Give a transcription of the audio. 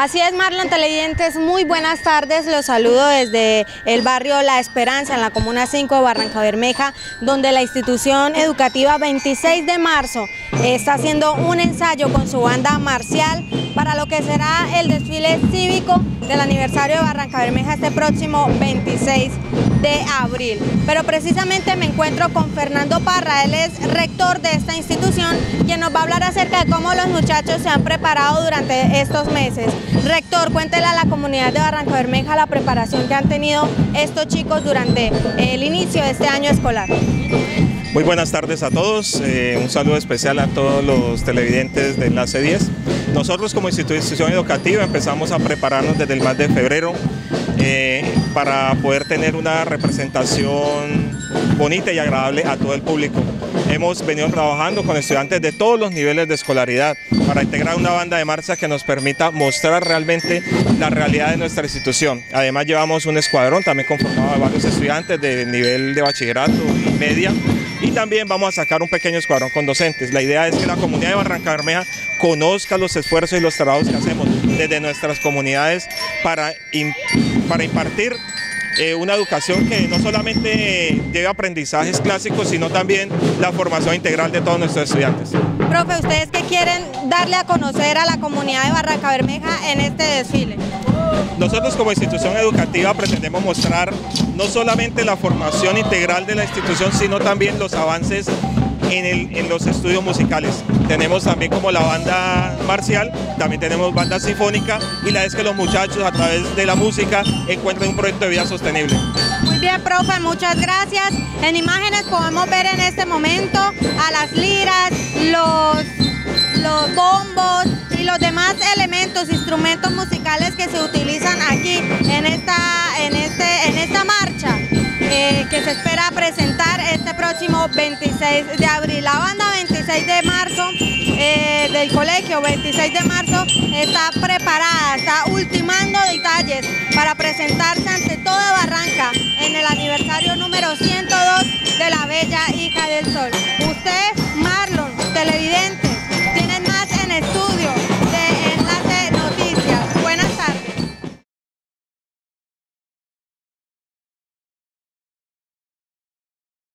Así es, Marlon Televidentes, muy buenas tardes. Los saludo desde el barrio La Esperanza, en la Comuna 5 de Barranca Bermeja, donde la institución educativa 26 de marzo está haciendo un ensayo con su banda marcial que será el desfile cívico del aniversario de Barranca Bermeja este próximo 26 de abril. Pero precisamente me encuentro con Fernando Parra, él es rector de esta institución, quien nos va a hablar acerca de cómo los muchachos se han preparado durante estos meses. Rector, cuéntele a la comunidad de Barranca Bermeja la preparación que han tenido estos chicos durante el inicio de este año escolar. Muy buenas tardes a todos, eh, un saludo especial a todos los televidentes de Enlace 10. Nosotros como institución educativa empezamos a prepararnos desde el mes de febrero eh, para poder tener una representación bonita y agradable a todo el público. Hemos venido trabajando con estudiantes de todos los niveles de escolaridad para integrar una banda de marcha que nos permita mostrar realmente la realidad de nuestra institución. Además llevamos un escuadrón también conformado de varios estudiantes de nivel de bachillerato y media y también vamos a sacar un pequeño escuadrón con docentes. La idea es que la comunidad de Barranca Bermeja conozca los esfuerzos y los trabajos que hacemos desde nuestras comunidades para, para impartir eh, una educación que no solamente lleve aprendizajes clásicos, sino también la formación integral de todos nuestros estudiantes. Profe, ¿ustedes qué quieren darle a conocer a la comunidad de Barranca Bermeja en este desfile? Nosotros como institución educativa pretendemos mostrar no solamente la formación integral de la institución, sino también los avances en, los estudios musicales. Tenemos también como la banda marcial, también tenemos banda sinfónica y la es que los muchachos a través de la música encuentren un proyecto de vida sostenible. Muy bien, profe, muchas gracias. En imágenes podemos ver en este momento a las liras, los, los bombos y los demás elementos, instrumentos musicales que se utilizan aquí en esta, próximo 26 de abril. La banda 26 de marzo eh, del colegio 26 de marzo está preparada, está ultimando detalles para presentarse ante toda Barranca en el aniversario número 102 de la Bella Hija del Sol.